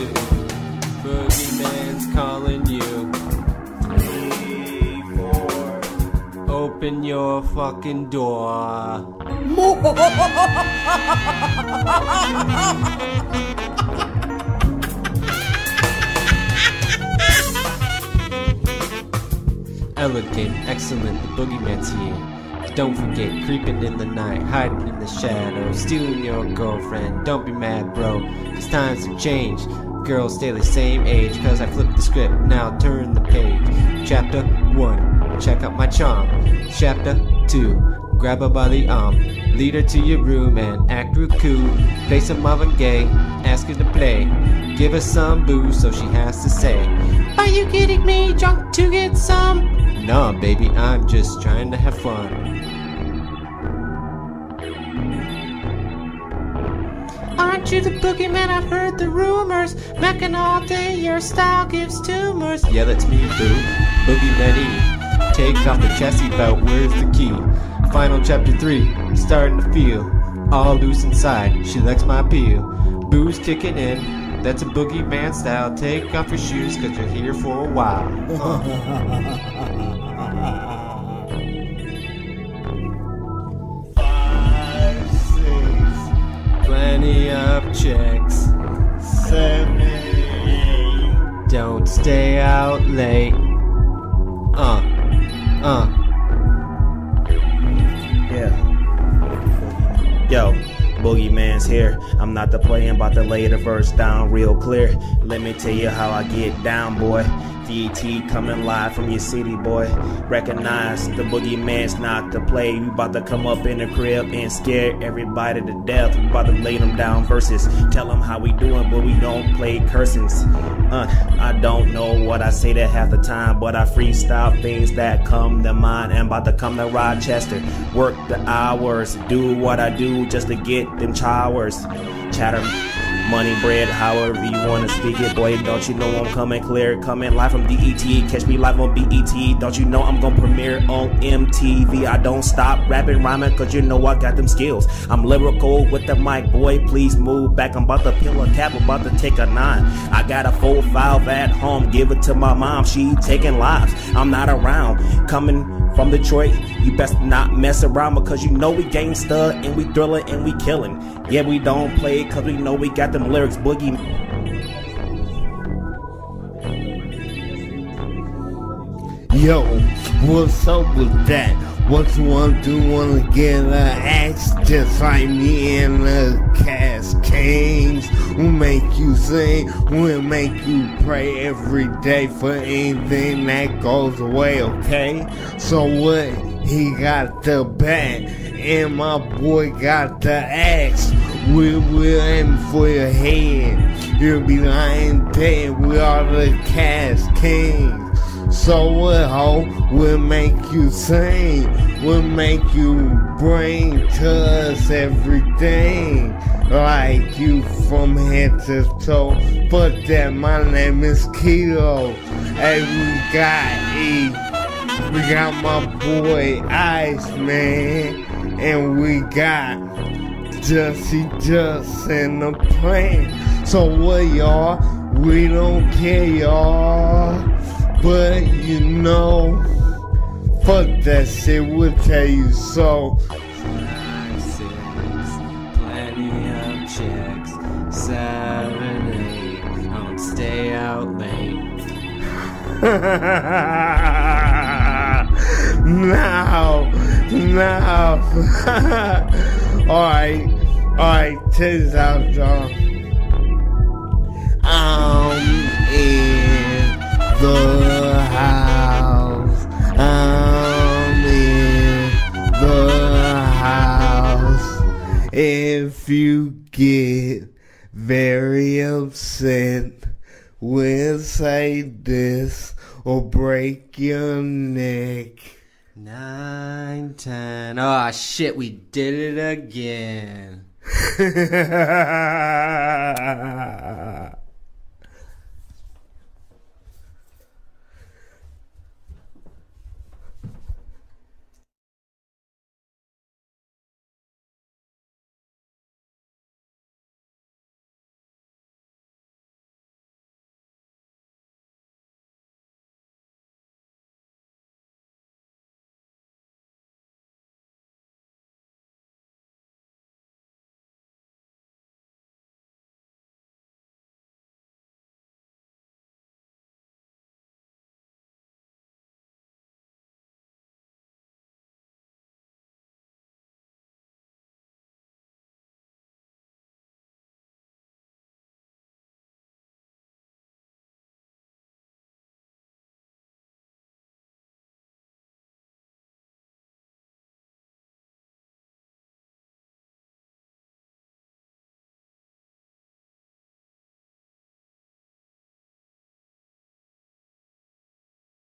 two. Boogeyman's calling you. Open your fucking door. Elegant, excellent, the boogeyman's here. Don't forget, creeping in the night, hiding in the shadows, stealing your girlfriend. Don't be mad, bro, cause times have changed. Girls stay the same age, cause I flipped the script, now turn the page. Chapter 1, check out my charm. Chapter 2, grab her by the arm. Lead her to your room and act real cool. Play some Marvin Gaye, ask her to play. Give her some booze so she has to say, Are you kidding me drunk to get some? Nah, baby, I'm just trying to have fun. Aren't you the boogeyman? I've heard the rumors. Macking all day, your style gives tumors. Yeah, that's me, boo. Boogeyman E. Take off the chassis belt, where's the key? Final chapter 3, starting to feel all loose inside. She likes my appeal. Booze kicking in, that's a boogeyman style. Take off your shoes, cause you're here for a while. Uh. chicks. seven. Don't stay out late. Uh, uh. Yeah. Yo, Boogeyman's here. I'm not the play, I'm about to lay the verse down real clear. Let me tell you how I get down, boy. Coming live from your city, boy. Recognize the boogeyman's not the play. We about to come up in the crib and scare everybody to death. We about to lay them down verses. Tell them how we doing, but we don't play cursings. Uh, I don't know what I say that half the time, but I freestyle things that come to mind. I'm about to come to Rochester, work the hours, do what I do just to get them showers. Chatter money, bread, however you want to speak it. Boy, don't you know I'm coming clear? Coming live from DET. Catch me live on BET. Don't you know I'm gonna premiere on MTV? I don't stop rapping, rhyming, cause you know I got them skills. I'm lyrical with the mic, boy. Please move back. I'm about to peel a cap, about to take a nine. I got a full valve at home. Give it to my mom. She taking lives. I'm not around. Coming from Detroit, you best not mess around because you know we gangsta and we thriller and we killing. Yeah, we don't play cause we know we got them lyrics boogie. Yo, what's up with that? What you want to do? wanna get a axe just like me and the Cascades? Will make you sing, will make you pray every day for anything that goes away, okay? So what? He got the bat, and my boy got the axe. We will aim for your head. You'll be lying dead. We are the Cascades. So what ho will make you sing, will make you bring to us everything. Like you from head to toe. But that my name is Keelo. Hey, we got E. We got my boy Ice Man. And we got Justy Just and the plan. So what y'all? We don't care y'all. But you know, fuck that shit, we'll tell you so. Plenty of chicks. Seven, eight, don't stay out late. now, now. Alright, alright, check this out, y'all. I'm in the house. I'm in the house. If you get very upset, we'll say this or break your neck. Nine, ten. Oh shit, we did it again.